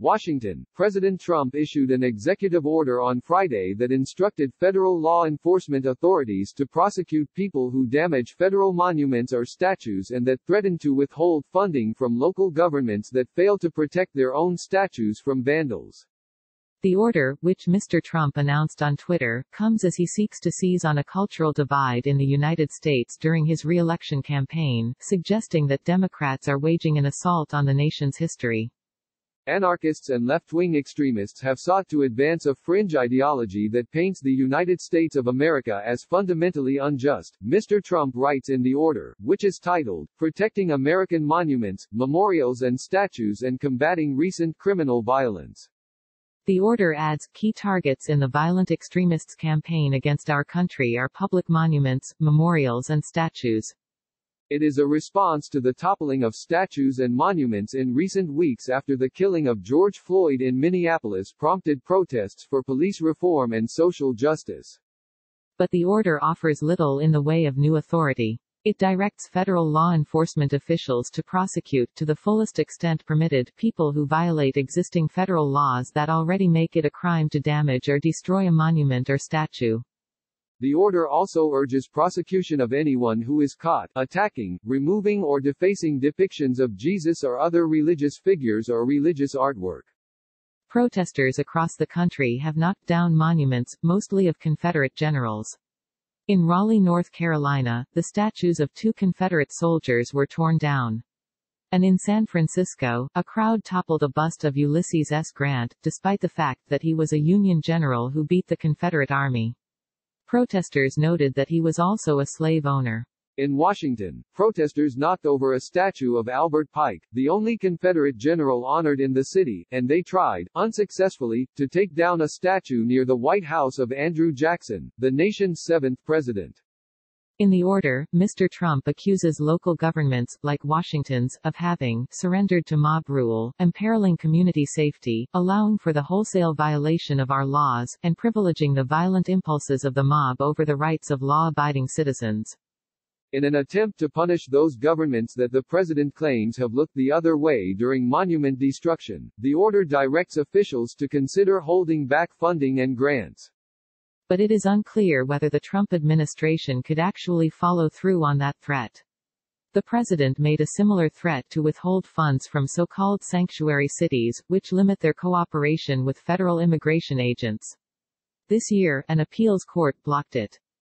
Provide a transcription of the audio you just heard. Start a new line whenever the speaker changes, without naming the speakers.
Washington, President Trump issued an executive order on Friday that instructed federal law enforcement authorities to prosecute people who damage federal monuments or statues and that threaten to withhold funding from local governments that fail to protect their own statues from vandals.
The order, which Mr. Trump announced on Twitter, comes as he seeks to seize on a cultural divide in the United States during his re-election campaign, suggesting that Democrats are waging an assault on the nation's history.
Anarchists and left-wing extremists have sought to advance a fringe ideology that paints the United States of America as fundamentally unjust, Mr. Trump writes in the order, which is titled, Protecting American Monuments, Memorials and Statues and Combating Recent Criminal Violence.
The order adds, key targets in the violent extremists' campaign against our country are public monuments, memorials and statues.
It is a response to the toppling of statues and monuments in recent weeks after the killing of George Floyd in Minneapolis prompted protests for police reform and social justice.
But the order offers little in the way of new authority. It directs federal law enforcement officials to prosecute to the fullest extent permitted people who violate existing federal laws that already make it a crime to damage or destroy a monument or statue.
The order also urges prosecution of anyone who is caught attacking, removing or defacing depictions of Jesus or other religious figures or religious artwork.
Protesters across the country have knocked down monuments, mostly of Confederate generals. In Raleigh, North Carolina, the statues of two Confederate soldiers were torn down. And in San Francisco, a crowd toppled a bust of Ulysses S. Grant, despite the fact that he was a Union general who beat the Confederate Army. Protesters noted that he was also a slave owner.
In Washington, protesters knocked over a statue of Albert Pike, the only Confederate general honored in the city, and they tried, unsuccessfully, to take down a statue near the White House of Andrew Jackson, the nation's seventh president.
In the order, Mr. Trump accuses local governments, like Washington's, of having surrendered to mob rule, imperiling community safety, allowing for the wholesale violation of our laws, and privileging the violent impulses of the mob over the rights of law-abiding citizens.
In an attempt to punish those governments that the president claims have looked the other way during monument destruction, the order directs officials to consider holding back funding and grants
but it is unclear whether the Trump administration could actually follow through on that threat. The president made a similar threat to withhold funds from so-called sanctuary cities, which limit their cooperation with federal immigration agents. This year, an appeals court blocked it.